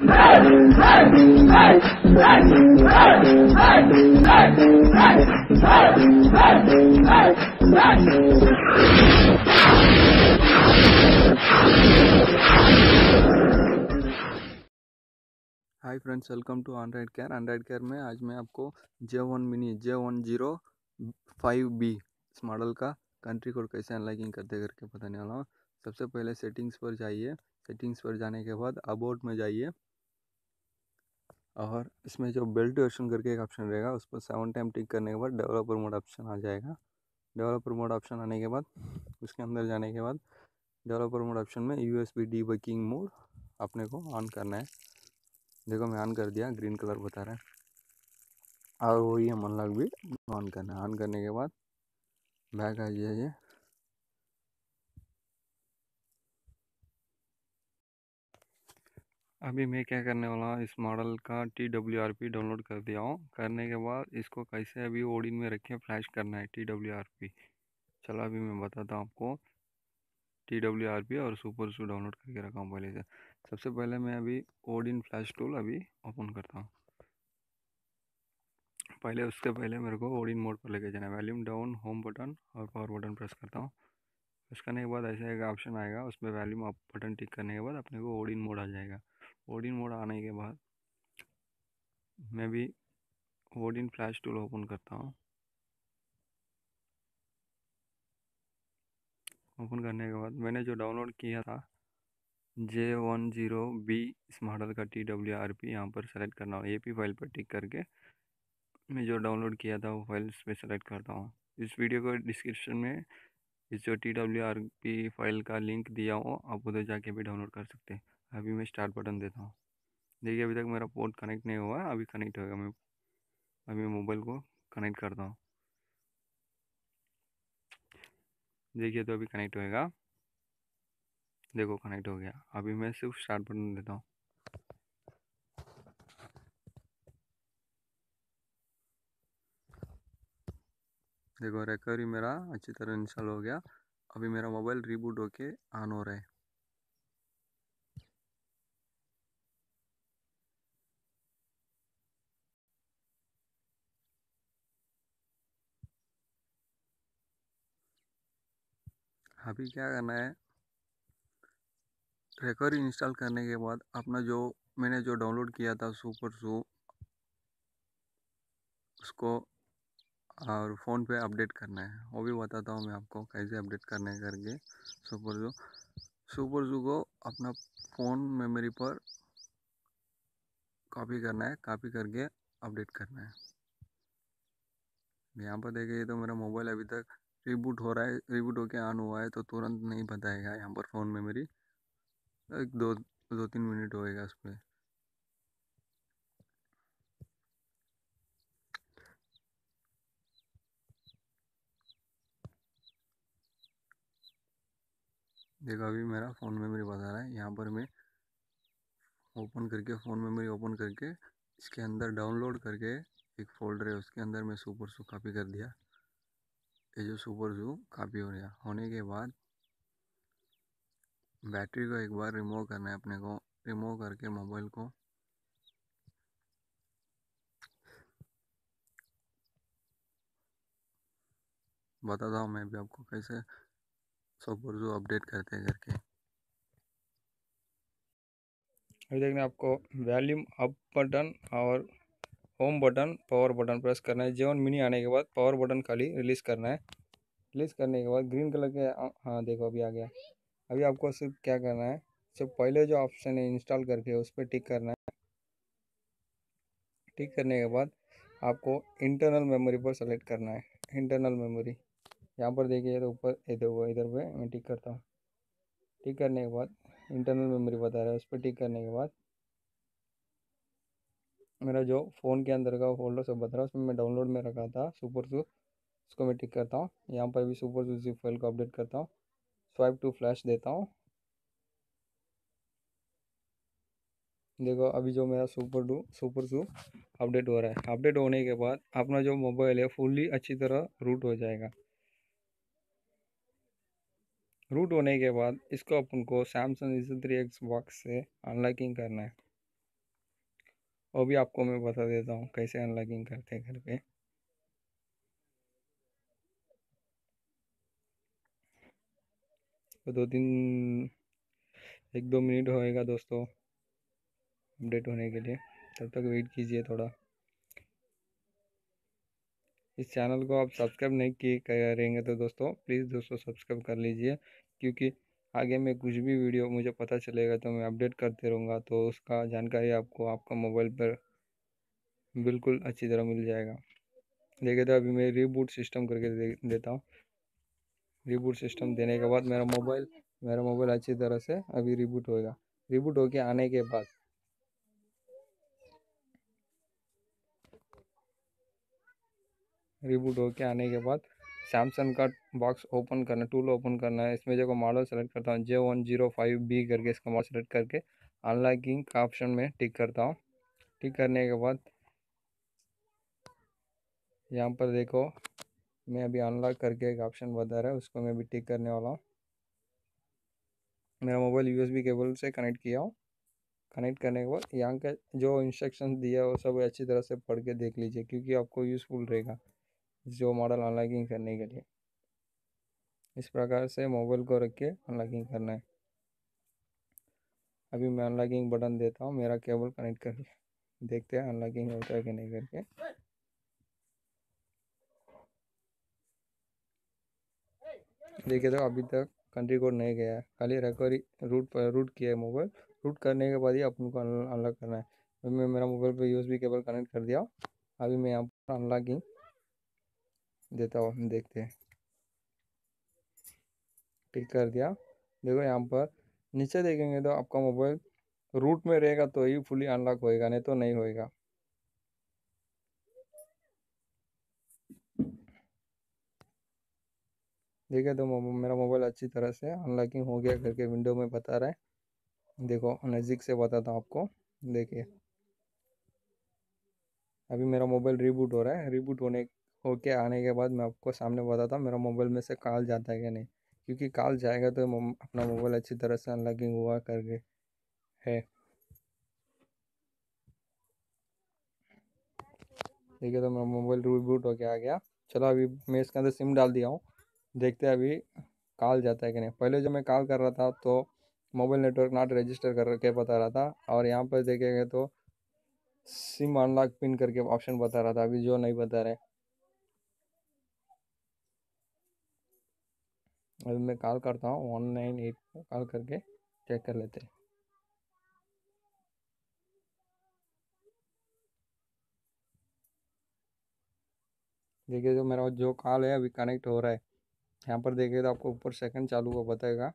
Hi friends welcome to Android care Android care में आज मैं आपको J one mini J one zero five B इस model का कंट्री कोड कैसे अनलाइकिंग करते करके बताने वाला हूँ। सबसे पहले सेटिंग्स पर जाइए। सेटिंग्स पर जाने के बाद अबाउट में जाइए। और इसमें जो बेल्ट वर्शन करके एक ऑप्शन रहेगा, उस पर सेवन टाइम टिक करने के बाद डेवलपर मोड ऑप्शन आ जाएगा। डेवलपर मोड ऑप्शन आने के बाद, उसके अंदर जाने के बाद डेवलपर मोड ऑप्शन में U S B debugging mode अपने को ऑन करना है। देखो मैं ऑन कर दिया ग्रीन कलर बता रहा है। और वही हम अनलॉक भी ऑन करना है। ऑन करने के बाद बैक आ जाइए अभी मैं क्या करने वाला हूँ, इस मॉडल का T W R P download कर दिया हूँ। करने के बाद इसको कैसे अभी ओडिन में रखे, फ्लैश करना है टी डब्ल्यू आर पी चलो अभी मैं बताता हूँ आपको टी डब्ल्यू आर पी और सुपर सू डाउनलोड करके रखा हूँ पहले से। सबसे पहले मैं अभी ओडिन फ्लैश टूल अभी ओपन करता हूँ। पहले उसके पहले मेरे को ओडिन मोड पर लेके जाना है। वॉल्यूम डाउन, होम बटन और पावर बटन प्रेस करता हूँ। प्रेस करने के बाद ऐसा एक ऑप्शन आएगा, उसमें वैल्यूम अप बटन टिक करने के बाद अपने को ओडिन मोड आ जाएगा। ओडिन मोड आने के बाद, मैं भी ओडिन फ्लैश टूल ओपन करता हूँ। ओपन करने के बाद मैंने जो डाउनलोड किया था जे वन ज़ीरो बी इस मॉडल का टी डब्ल्यू आर पी यहाँ पर सेलेक्ट करना हो ए पी फ़ाइल पर टिक करके मैं जो डाउनलोड किया था वो फ़ाइल पे सेलेक्ट करता हूँ। इस वीडियो को डिस्क्रिप्शन में इस जो T W R P file का लिंक दिया हो, आप उधर जाके भी डाउनलोड कर सकते हैं। अभी मैं स्टार्ट बटन देता हूँ। देखिए, अभी तक मेरा पोर्ट कनेक्ट नहीं हुआ, अभी कनेक्ट होगा मैं। अभी मोबाइल को कनेक्ट करता हूँ। देखिए तो अभी कनेक्ट होएगा। देखो कनेक्ट हो गया। अभी मैं सिर्फ़ स्टार्ट बटन देता हूँ। देखो रिकवरी मेरा अच्छी तरह इंस्टॉल हो गया। अभी मेरा मोबाइल रिबूट होके ऑन हो रहा है। अभी क्या करना है? रिकवरी इंस्टॉल करने के बाद अपना जो मैंने जो डाउनलोड किया था सुपर सू उसको और फ़ोन पे अपडेट करना है। वो भी बताता हूँ मैं आपको कैसे अपडेट करना है करके सुपर जू सुपर जू को अपना फ़ोन मेमोरी पर कॉपी करना है कॉपी करके अपडेट करना है। यहाँ पर देखिए तो मेरा मोबाइल अभी तक रिबूट हो रहा है रिबूट होके ऑन हुआ है तो तुरंत नहीं बताएगा यहाँ पर फ़ोन मेमोरी एक दो दो तीन मिनट होएगा उस पर देखो अभी मेरा फ़ोन मेमोरी बता रहा है, यहाँ पर मैं ओपन करके फ़ोन मेमोरी ओपन करके, इसके अंदर डाउनलोड करके एक फ़ोल्डर है, उसके अंदर मैं सुपर सू कॉपी कर दिया। ये जो सुपर जू काफ़ी हो गया होने के बाद बैटरी को एक बार रिमूव करना है अपने को। रिमूव करके मोबाइल को बताता हूँ मैं भी आपको कैसे सुपर जू अपडेट करते हैं करके। अभी देखना आपको वॉल्यूम अप बटन और home button power button press करना है। जेवन मिनी आने के बाद पावर बटन खाली रिलीज़ करना है। रिलीज़ करने के बाद ग्रीन कलर के हाँ देखो, अभी आ गया। अभी आपको सिर्फ़ क्या करना है, सिर्फ़ पहले जो ऑप्शन है इंस्टॉल करके उस पर टिक करना है। टिक करने के बाद आपको इंटरनल मेमोरी पर सेलेक्ट करना है। इंटरनल मेमोरी यहाँ पर देखिए तो ऊपर, इधर इधर पे मैं टिक करता हूँ। टिक करने के बाद इंटरनल मेमोरी बता रहा है, उस पर टिक करने के बाद मेरा जो फ़ोन के अंदर का फोल्डर सब बता रहा उसमें मैं डाउनलोड में रखा था सुपर सू उसको मैं टिक करता हूँ। यहाँ पर भी सुपर सू जिप फ़ाइल को अपडेट करता हूँ। स्वाइप टू फ्लैश देता हूँ। देखो, अभी जो मेरा super do super su update हो रहा है। अपडेट होने के बाद अपना जो मोबाइल है फुल्ली अच्छी तरह रूट हो जाएगा। रूट होने के बाद इसको अपन को सैमसंग इस थ्री एक्स बॉक्स से अनलॉकिंग करना है। वो भी आपको मैं बता देता हूँ कैसे अनलॉगिंग करते हैं घर पे। तो दो तीन एक दो मिनट होएगा दोस्तों अपडेट होने के लिए। तब तक वेट कीजिए थोड़ा। इस चैनल को आप सब्सक्राइब नहीं किए करेंगे तो दोस्तों प्लीज़ दोस्तों सब्सक्राइब कर लीजिए, क्योंकि आगे में कुछ भी वीडियो मुझे पता चलेगा तो मैं अपडेट करते रहूँगा तो उसका जानकारी आपको आपका मोबाइल पर बिल्कुल अच्छी तरह मिल जाएगा। देखिए तो अभी मैं रीबूट सिस्टम करके दे, देता हूँ। रीबूट सिस्टम देने के बाद मेरा मोबाइल मेरा मोबाइल अच्छी तरह से अभी रिबूट होगा रिबूट होके आने के बाद रिबूट होके आने के बाद सैमसंग का बॉक्स ओपन करना टूल ओपन करना है। इसमें जो मॉडल सेलेक्ट करता हूँ J one zero five B करके इसका मॉडल सेलेक्ट करके अनलॉकिंग का ऑप्शन में टिक करता हूँ। टिक करने के बाद यहाँ पर देखो, मैं अभी अनलॉक करके एक ऑप्शन बता रहा है, उसको मैं भी टिक करने वाला हूँ। मेरा मोबाइल यूएसबी केबल से कनेक्ट किया हूँ। कनेक्ट करने के बाद यहाँ का जो इंस्ट्रक्शन दिया वो सब अच्छी तरह से पढ़ के देख लीजिए, क्योंकि आपको यूज़फुल रहेगा। जो मॉडल अनलॉकिंग करने के लिए। इस प्रकार से मोबाइल को रख के अनलॉकिंग करना है। अभी मैं अनलॉकिंग बटन देता हूँ, मेरा केबल कनेक्ट कर देखते हैं अनलॉकिंग होता है कि नहीं करके। देखिए तो अभी तक कंट्री कोड नहीं गया है। खाली रिकवरी रूट पर रूट किया है मोबाइल रूट करने के बाद ही अपन को अनलॉक करना है। अभी मैं मेरा मोबाइल पर यूएसबी केबल कनेक्ट कर दिया अभी मैं यहाँ पर अनलॉकिंग देता हूँ, देखते हैं। टिक कर दिया। देखो यहाँ पर, नीचे देखेंगे तो आपका मोबाइल रूट में रहेगा तो ही फुली अनलॉक होएगा, नहीं तो नहीं होएगा। देखिए तो मेरा मोबाइल अच्छी तरह से अनलॉकिंग हो गया करके विंडो में बता रहा है। देखो, नज़दीक से बताता हूँ आपको, देखिए। अभी मेरा मोबाइल रिबूट हो रहा है रिबूट होने होके आने के बाद मैं आपको सामने बताता हूँ, मेरा मोबाइल में से कॉल जाता है क्या नहीं। क्योंकि कॉल जाएगा तो अपना मोबाइल अच्छी तरह से अनलॉकिंग हुआ करके है। देखिए तो मेरा मोबाइल रिबूट होके आ गया। चलो अभी मैं इसके अंदर सिम डाल दिया हूँ। देखते हैं अभी कॉल जाता है कि नहीं। पहले जब मैं कॉल कर रहा था तो मोबाइल नेटवर्क नॉट रजिस्टर कर के बता रहा था और यहाँ पर देखेंगे तो सिम अनलॉक पिन करके ऑप्शन बता रहा था। अभी जो नहीं बता रहे अभी मैं कॉल करता हूँ, वन नाइन एट कॉल करके चेक कर लेते हैं। देखिए जो मेरा जो कॉल है, अभी कनेक्ट हो रहा है। यहाँ पर देखिए तो आपको ऊपर सेकंड चालू हुआ, बताएगा।